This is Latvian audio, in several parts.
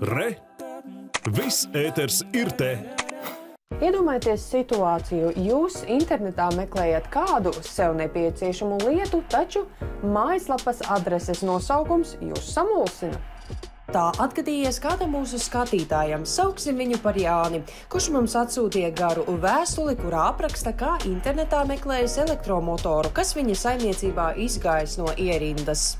Re! Viss ēters ir te! Iedomājieties situāciju, jūs internetā meklējat kādu sev nepieciešamu lietu, taču mājaslapas adreses nosaukums jūs samulsina. Tā atgadījies kādam mūsu skatītājam, sauksim viņu par Jāni, kurš mums atsūtīja garu vēstuli, kurā apraksta, kā internetā meklējas elektromotoru, kas viņa saimniecībā izgājis no ierindas.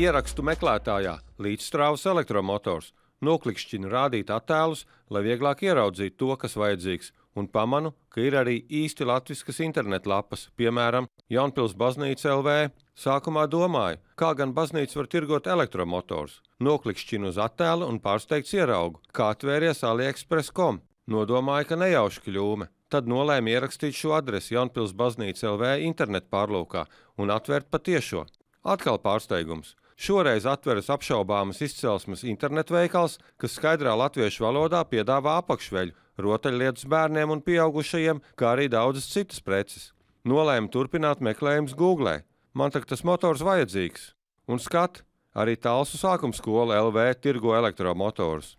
Ierakstu meklētājā līdzstrāvas elektromotors. Noklikšķinu rādīt attēlus, lai vieglāk ieraudzītu to, kas vajadzīgs, un pamanu, ka ir arī īsti latviskas internetlapas, piemēram, Jaunpils baznīca LV. Sākumā domāju, kā gan baznīca var tirgot elektromotors. Noklikšķinu uz attēlu un pārsteigts ieraugu, kā atvēries AliExpress.com. Nodomāju, ka nejauši kļūme. Tad nolēmu ierakstīt šo adresi Jaunpils baznīca LV internetu pārlūkā un atvērt patiešo. Atkal pārsteigums. Šoreiz atveras apšaubāmas izcelsmes internetu veikals, kas skaidrā latviešu valodā piedāvā apakšveļu, rotaļlietas bērniem un pieaugušajiem, kā arī daudzas citas preces. Nolēmu turpināt meklējumus Google. Man tak tas motors vajadzīgs. Un skat, arī Talsu sākuma skola LV tirgo elektromotorus.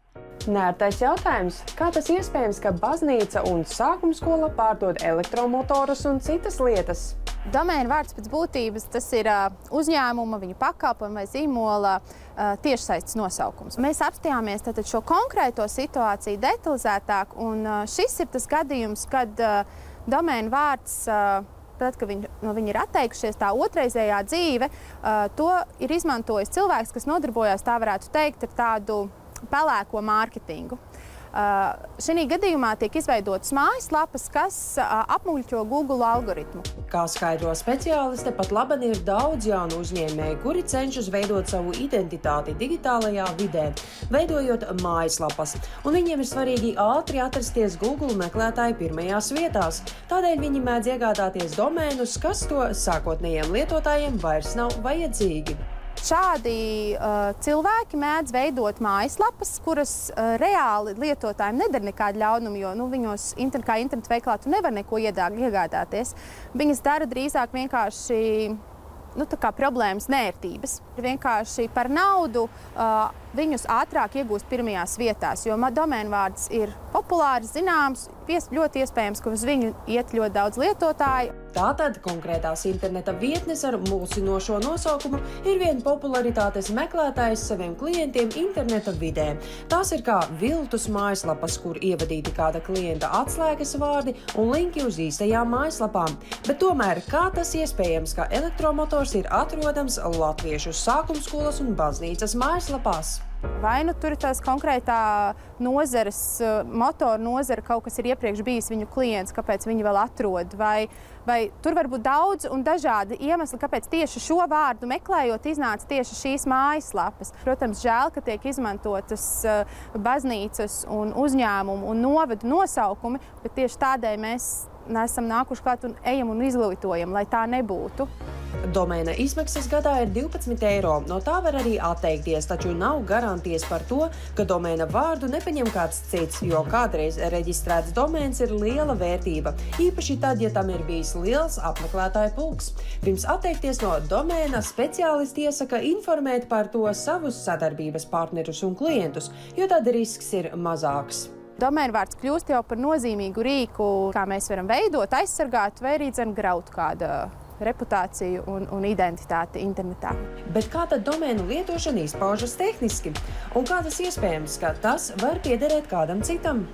Nērtais jautājums, kā tas iespējams, ka baznīca un sākuma skola pārdod elektromotorus un citas lietas? Domēna vārds pēc būtības tas ir uzņēmuma, viņa pakalpojuma vai zīmola tiešsaistes nosaukums. Mēs apstājāmies šo konkrēto situāciju detalizētāk, un šis ir tas gadījums, kad domēna vārds tad, kad viņi, no viņa ir atteikušies, tā otrreizējā dzīve, to ir izmantojis cilvēks, kas nodarbojās, tā varētu teikt, ar tādu pelēko mārketingu. Uh, Šī gadījumā tiek izveidotas mājaslapas, kas uh, apmuļķo Google algoritmu. Kā skaidro speciāliste, pat labi ir daudz jaunu uzņēmēju, kuri cenšas veidot savu identitāti digitālajā vidē, veidojot mājaslapas. Un viņiem ir svarīgi ātri atrasties Google meklētāju pirmajās vietās. Tādēļ viņi mēdz iegādāties domēnus, kas to sākotnējiem lietotājiem vairs nav vajadzīgi. Šādi uh, cilvēki mēdz veidot mājaslapas, kuras uh, reāli lietotājiem nedara nekādu ļaunumu, jo nu, viņos inter, kā internetu veiklā tu nevar neko iegādāties. Viņas dara drīzāk vienkārši nu, problēmas, nērtības. Vienkārši par naudu uh, viņus ātrāk iegūst pirmajās vietās, jo domēnvārds ir populārs, zināms, ļoti iespējams, ka uz viņu iet ļoti daudz lietotāju. Tātad konkrētās interneta vietnes ar mulsinošo nosaukumu ir viena popularitātes meklētājs saviem klientiem interneta vidē. Tās ir kā viltus mājaslapas, kur ievadīti kāda klienta atslēgas vārdi un linki uz īstajām mājaslapām. Bet tomēr kā tas iespējams, ka elektromotors ir atrodams latviešu sākumskolas un baznīcas mājaslapās? Vai nu tur ir tās konkrētā nozares, eh, motora nozara, kaut kas ir iepriekš bijis viņu klients, kāpēc viņi vēl atrod, vai, vai tur var būt daudz un dažādi iemesli, kāpēc tieši šo vārdu meklējot iznāca tieši šīs mājaslapas. Protams, žēl, ka tiek izmantotas eh, baznīcas un uzņēmumu un novadu nosaukumi, bet tieši tādēļ mēs esam nākuši klāt un ejam un izglītojam, lai tā nebūtu. Domēna izmaksas gadā ir 12 eiro. No tā var arī atteikties, taču nav garantijas par to, ka domēna vārdu nepaņem kāds cits, jo kādreiz reģistrēts domēns ir liela vērtība, īpaši tad, ja tam ir bijis liels apmeklētāju pulks. Pirms atteikties no domēna, speciālisti iesaka informēt par to savus sadarbības partnerus un klientus, jo tad risks ir mazāks. Domēnvārds kļūst jau par nozīmīgu rīku, kā mēs varam veidot, aizsargāt vai arī dzen graut kādu reputāciju un, un identitāti internetā. Bet kā tad domēnu lietošana izpaužas tehniski? Un kā tas iespējams, ka tas var piederēt kādam citam?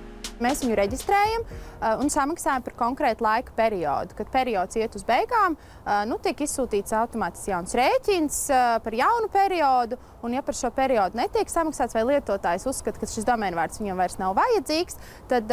Mēs viņu reģistrējam uh, un samaksājam par konkrētu laika periodu. Kad periods iet uz beigām, uh, nu, tiek izsūtīts automātiski jauns rēķins uh, par jaunu periodu. Un, ja par šo periodu netiek samaksāts, vai lietotājs uzskata, ka šis domēnvārds viņam vairs nav vajadzīgs, tad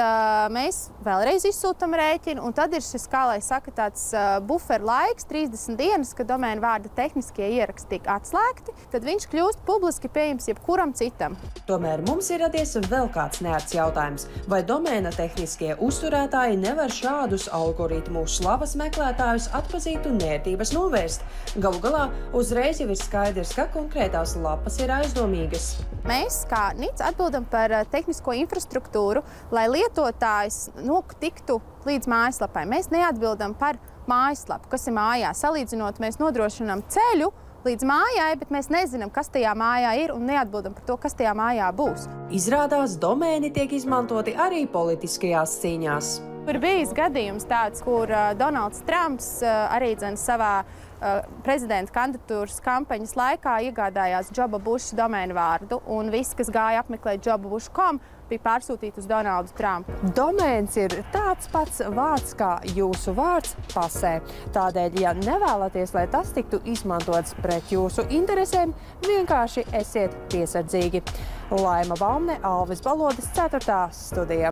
mēs vēlreiz izsūtām rēķinu. Un tad ir šis, kā lai saka, tāds uh, bufer laiks, 30 dienas, kad domēnvārda tehniskie ieraksti tiek atslēgti. Tad viņš kļūst publiski pieejams jebkuram citam. Tomēr mums ir radies vēl kāds neērts jautājums. Vai domēna tehniskie uzturētāji nevar šādus algoritmu slavas meklētājus atpazīt un nērtības novērst? Galu galā uzreiz jau ir skaidrs, ka konkrētās lapas ir aizdomīgas. Mēs, kā NIC, atbildam par eh, tehnisko infrastruktūru, lai lietotājs nu, tiktu līdz mājaslapai. Mēs neatbildam par mājaslapu, kas ir mājās. Salīdzinot, mēs nodrošinām ceļu līdz mājai, bet mēs nezinām, kas tajā mājā ir un neatbildam par to, kas tajā mājā būs. Izrādās, domēni tiek izmantoti arī politiskajās cīņās. Ir bijis gadījums tāds, kur Donalds Trumps arī dzen savā prezidenta kandidatūras kampaņas laikā iegādājās Džoba Buša domēnu vārdu, un viss, kas gāja apmeklēt Džoba Buša kom, bija pārsūtīti uz Donaldu Trumpu. Domēns ir tāds pats vārds kā jūsu vārds pasē. Tādēļ, ja nevēlaties, lai tas tiktu izmantots pret jūsu interesēm, vienkārši esiet piesardzīgi. Laima Valne, Alvis Balodas, 4. studija.